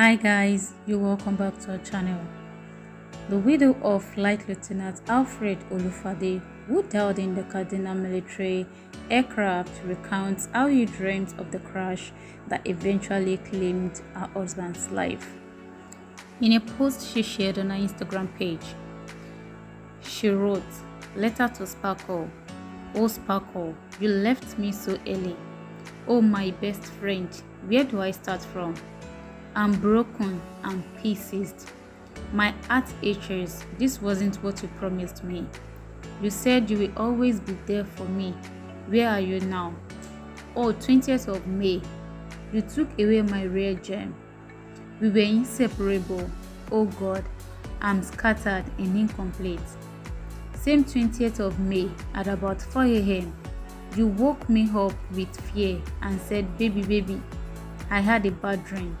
Hi guys, you're welcome back to our channel. The widow of Flight Lieutenant Alfred Olufade, who died in the Kaduna military aircraft, recounts how he dreamed of the crash that eventually claimed her husband's life. In a post she shared on her Instagram page, she wrote, Letter to Sparkle. Oh Sparkle, you left me so early. Oh my best friend, where do I start from? I'm broken and pieces. My heart aches. This wasn't what you promised me. You said you will always be there for me. Where are you now? Oh, 20th of May. You took away my rare gem. We were inseparable. Oh God, I'm scattered and incomplete. Same 20th of May at about 4 a.m. You woke me up with fear and said, Baby, baby, I had a bad dream.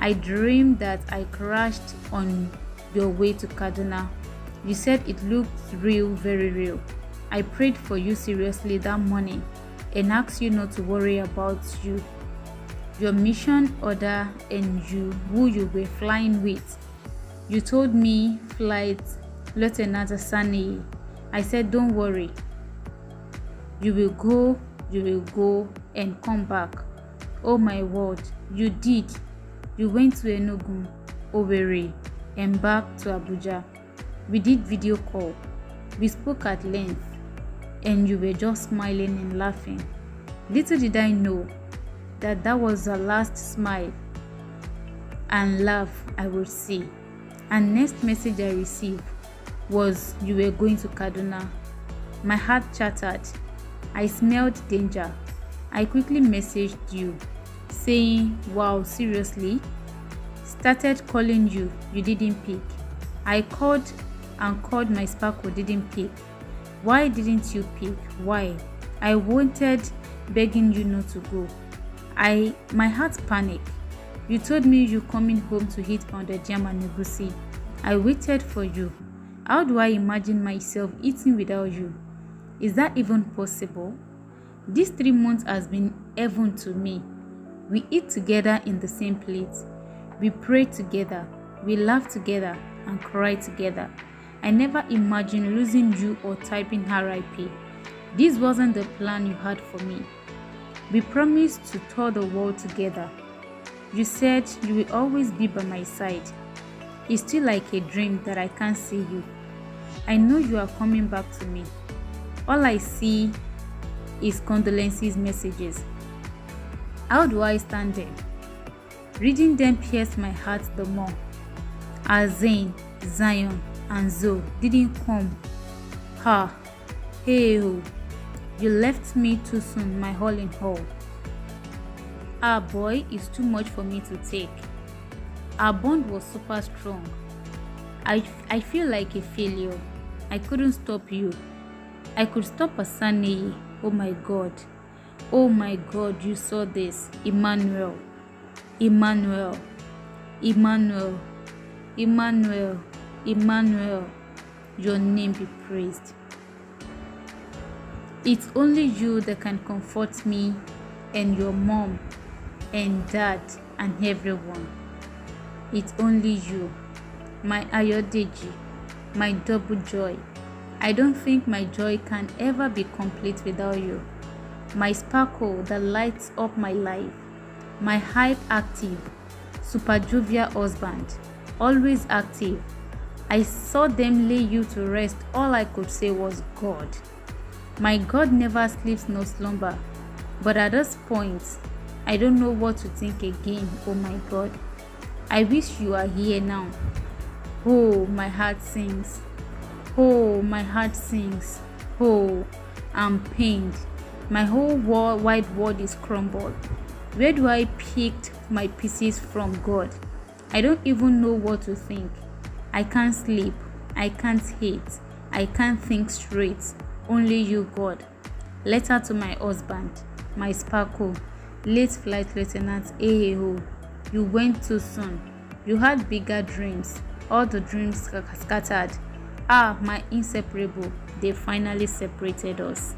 I dreamed that I crashed on your way to Kaduna. You said it looked real, very real. I prayed for you seriously that morning and asked you not to worry about you, your mission order, and you, who you were flying with. You told me, Flight Lieutenant Asani. I said, Don't worry. You will go, you will go, and come back. Oh my word, you did. You went to Enugu, Owerri, and back to Abuja. We did video call. We spoke at length, and you were just smiling and laughing. Little did I know that that was the last smile and laugh I would see. And next message I received was you were going to Kaduna. My heart chattered. I smelled danger. I quickly messaged you saying, Wow, seriously? Started calling you, you didn't pick. I called and called my sparkle, didn't pick. Why didn't you pick? Why? I wanted begging you not to go. I my heart panicked. You told me you coming home to eat pounded yam and egusi. I waited for you. How do I imagine myself eating without you? Is that even possible? These three months has been heaven to me. We eat together in the same plate. We pray together. We laugh together and cry together. I never imagined losing you or typing her RIP. This wasn't the plan you had for me. We promised to tour the world together. You said you will always be by my side. It's still like a dream that I can't see you. I know you are coming back to me. All I see is condolences messages. How do I stand there? Reading them pierced my heart the more. As Zayn, Zion, and Zoe didn't come. Ha! Hey, oh, you left me too soon, my all in all. Our boy is too much for me to take. Our bond was super strong. I, I feel like a failure. I couldn't stop you. I could stop Asani. Oh my God. Oh my God, you saw this. Emmanuel. Emmanuel. Emmanuel. Emmanuel. Emmanuel. Your name be praised. It's only you that can comfort me and your mom and dad and everyone. It's only you, my Ayodeji, my double joy. I don't think my joy can ever be complete without you. My sparkle that lights up my life, my hype active, super jovial husband, always active. I saw them lay you to rest. All I could say was God. My God never sleeps nor slumber. But at this point, I don't know what to think again. Oh my God. I wish you are here now. Oh, my heart sings. Oh, my heart sings. Oh, I'm pained. My whole world, wide world is crumbled. Where do I pick my pieces from, God? I don't even know what to think. I can't sleep. I can't hate. I can't think straight. Only you, God. Letter to my husband, my sparkle, late flight lieutenant AAO. You went too soon. You had bigger dreams. All the dreams scattered. Ah, my inseparable. They finally separated us.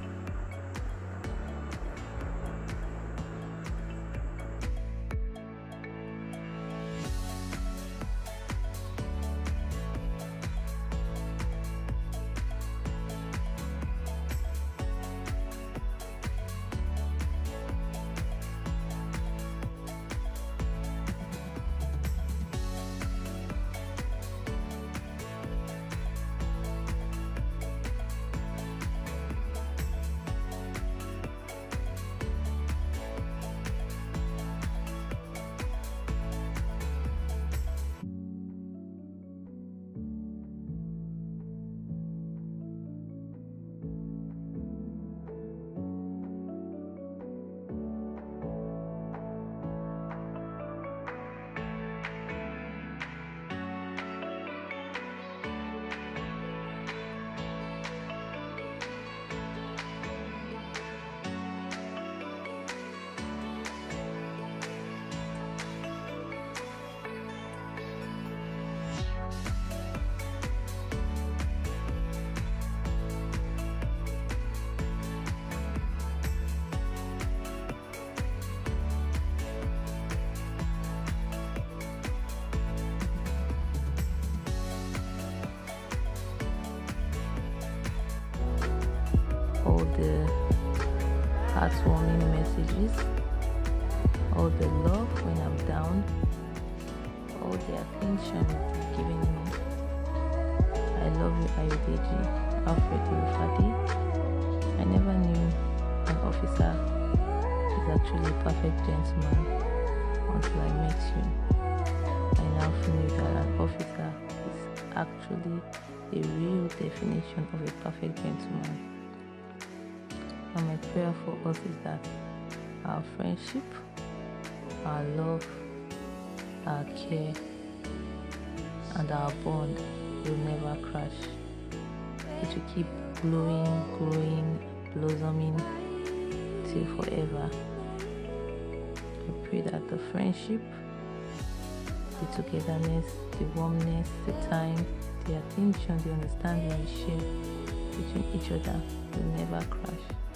Heartwarming messages, all the love when I'm down, all the attention given me. I love you, Ayodeji, Alfred Olufade. I never knew an officer is actually a perfect gentleman until I met you. I now knew that an officer is actually a real definition of a perfect gentleman. And my prayer for us is that our friendship, our love, our care, and our bond will never crash. It will keep glowing, growing, blossoming till forever. I pray that the friendship, the togetherness, the warmness, the time, the attention, the understanding we share between each other will never crash.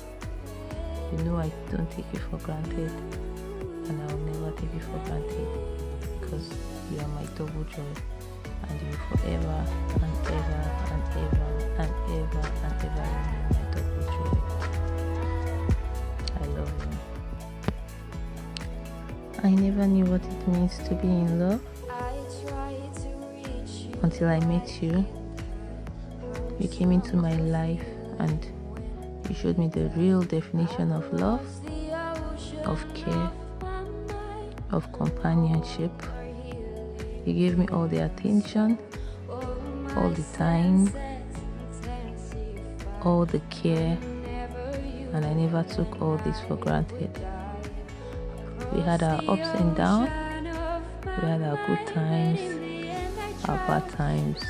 You know I don't take you for granted and I will never take you for granted because you are my double joy and you forever and ever and ever and ever and ever remain my double joy. I love you. I never knew what it means to be in love until I met you. You came into my life and you showed me the real definition of love, of care, of companionship. You gave me all the attention, all the time, all the care, and I never took all this for granted. We had our ups and downs, we had our good times, our bad times,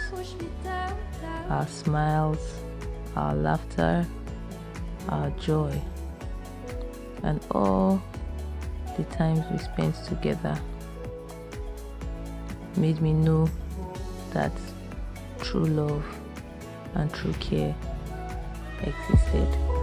our smiles, our laughter, our joy, and all the times we spent together made me know that true love and true care existed.